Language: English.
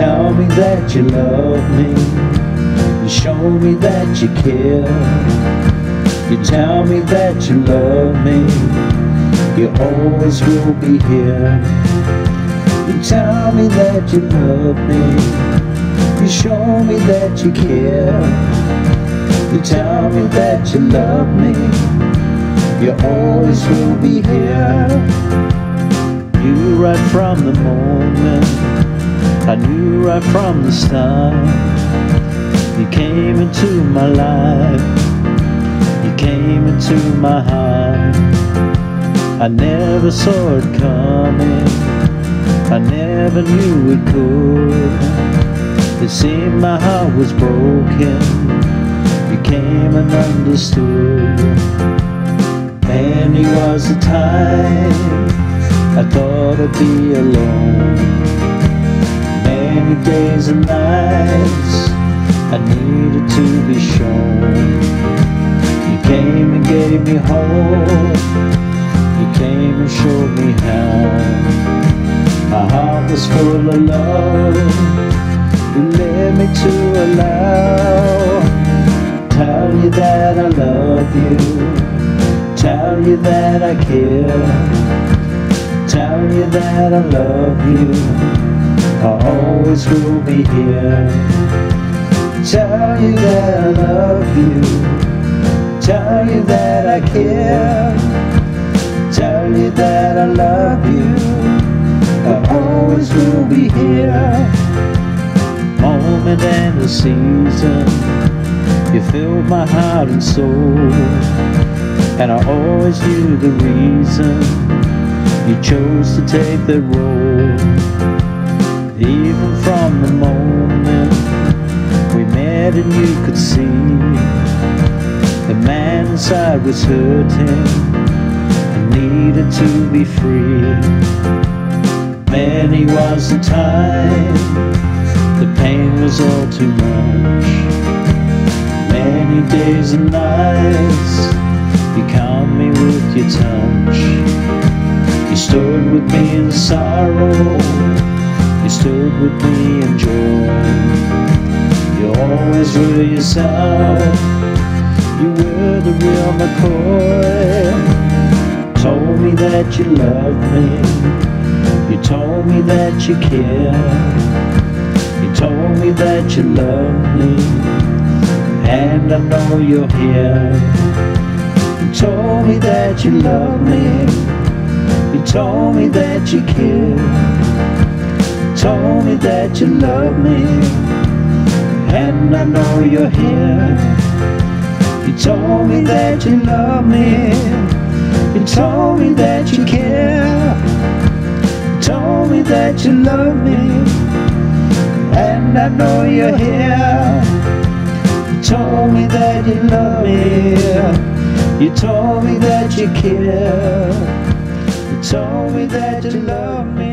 tell me that you love me. You show me that you care. You tell me that you love me. You always will be here. You tell me that you love me. You show me that you care. You tell me that you love me. You always will be here. You right from the moment. I knew right from the start. You came into my life. You came into my heart. I never saw it coming. I never knew it could. It seemed my heart was broken. You came and understood. Many was the time I thought I'd be alone. Days and nights I needed to be shown. You came and gave me hope. You came and showed me how. My heart was full of love. You led me to allow. Tell you that I love you. Tell you that I care. Tell you that I love you. I always will be here. Tell you that I love you. Tell you that I care. Tell you that I love you. I always will be here. Moment and the season. You filled my heart and soul. And I always knew the reason you chose to take the role. Even from the moment we met and you could see the man inside was hurting and needed to be free. Many was the time the pain was all too much. Many days and nights you calmed me with your touch. You stood with me in sorrow. You stood with me in joy. You always were yourself. You were the real McCoy. Told me that you loved me. You told me that you cared. You told me that you loved me. And I know you're here. You told me that you love me. You told me that you care. Told me that you love me. And I know you're here. You told me that you love me. You told me that you care. You told me that you love me. And I know you're here. You told me that you love me. You told me that you care. You told me that you love me.